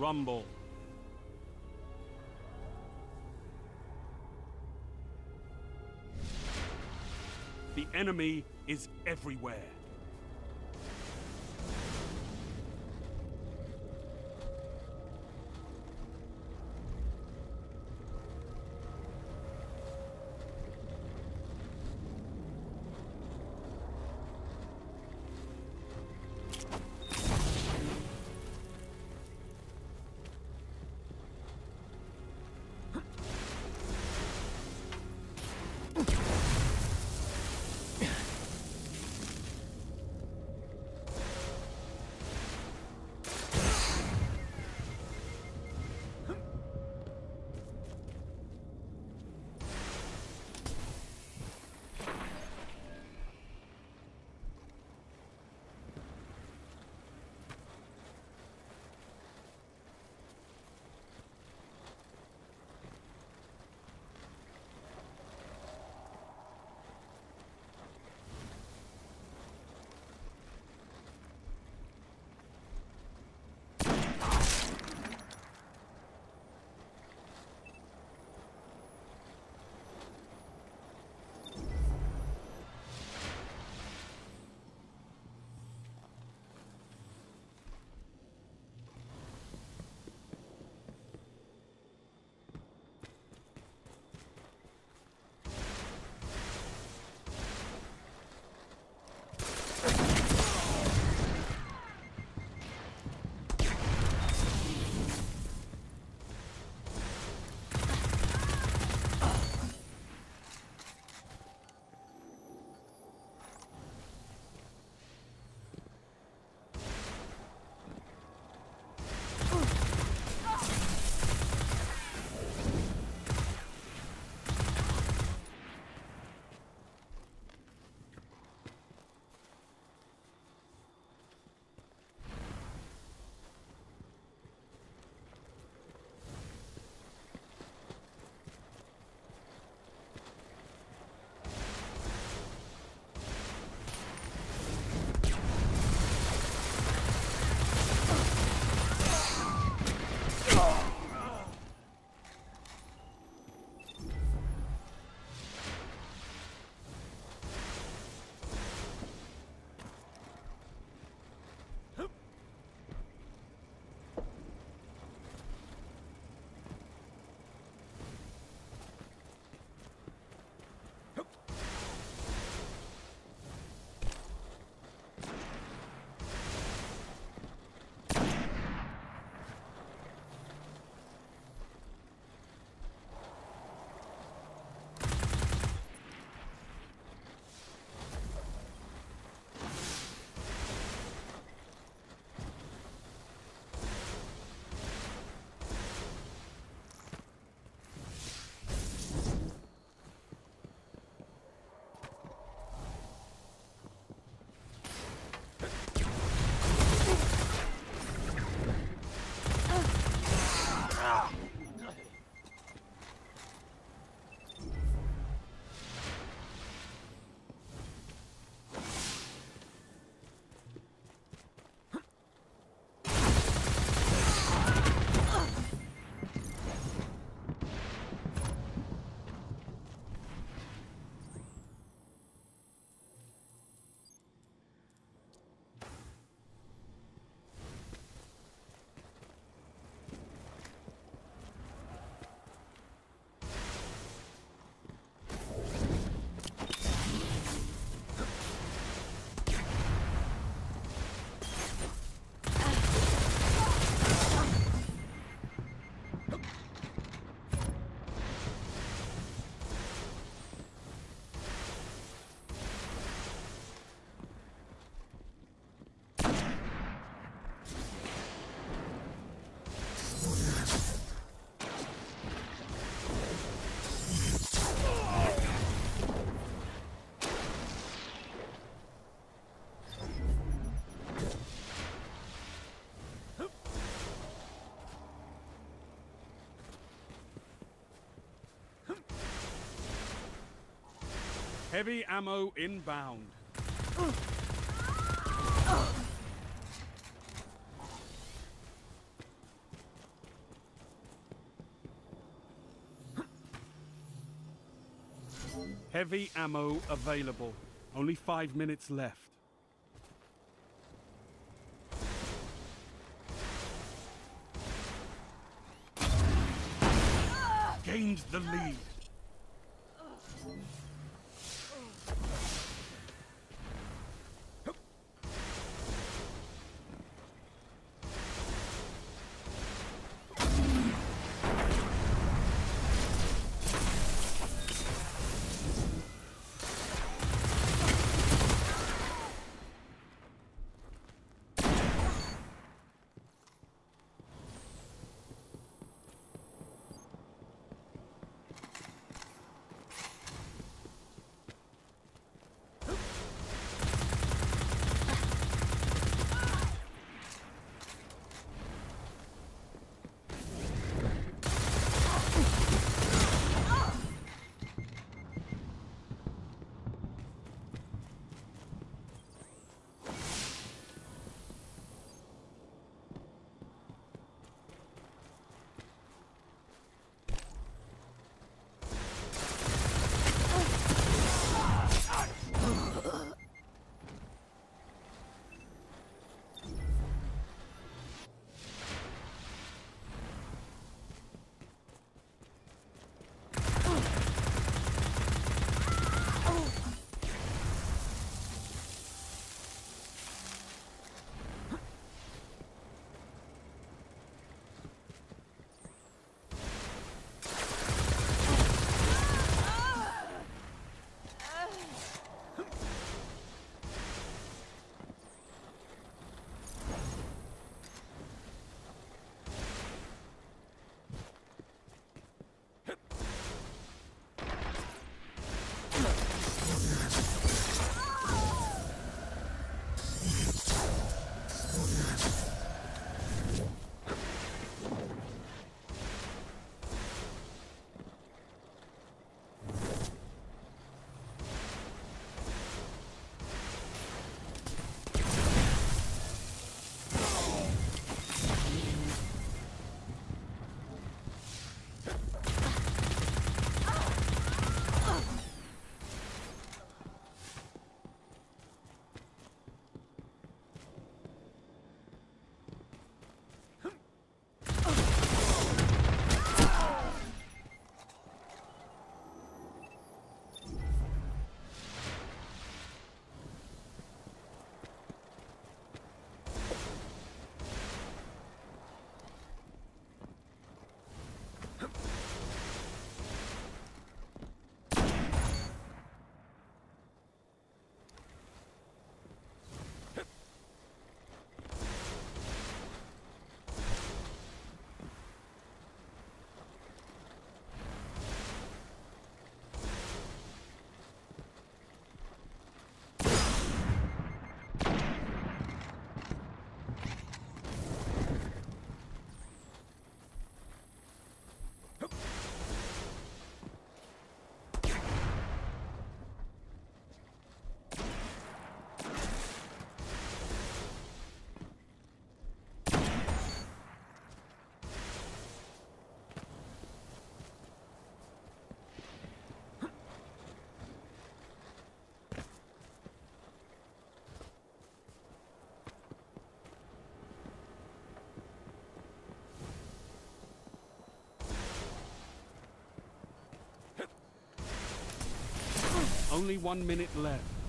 rumble. The enemy is everywhere. Heavy ammo inbound. Heavy ammo available. Only five minutes left. Gained the lead. Only one minute left.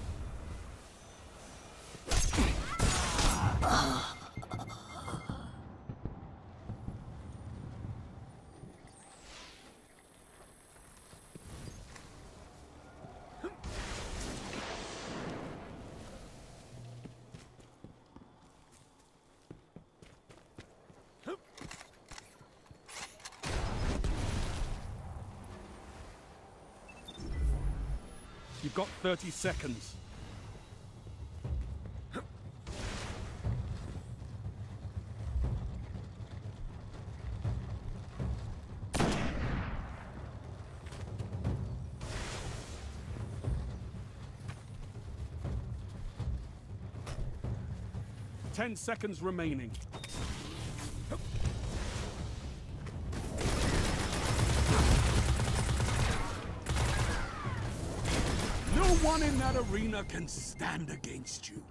You've got 30 seconds. Ten seconds remaining. One in that arena can stand against you.